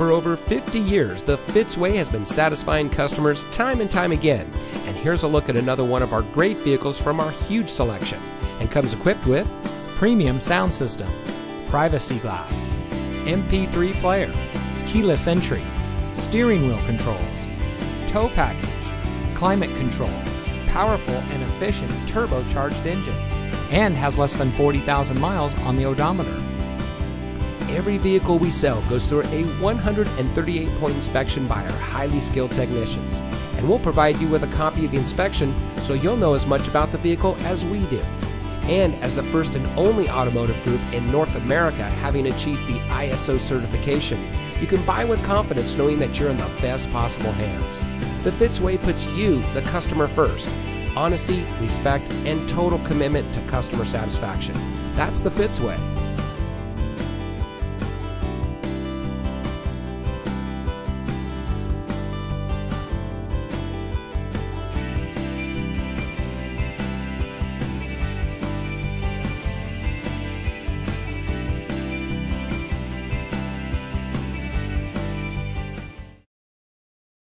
For over 50 years, the Fitzway has been satisfying customers time and time again. And here's a look at another one of our great vehicles from our huge selection and comes equipped with premium sound system, privacy glass, MP3 player, keyless entry, steering wheel controls, tow package, climate control, powerful and efficient turbocharged engine, and has less than 40,000 miles on the odometer. Every vehicle we sell goes through a 138 point inspection by our highly skilled technicians. And we'll provide you with a copy of the inspection so you'll know as much about the vehicle as we do. And as the first and only automotive group in North America having achieved the ISO certification, you can buy with confidence knowing that you're in the best possible hands. The Fitzway puts you, the customer, first. Honesty, respect, and total commitment to customer satisfaction. That's the Fitzway.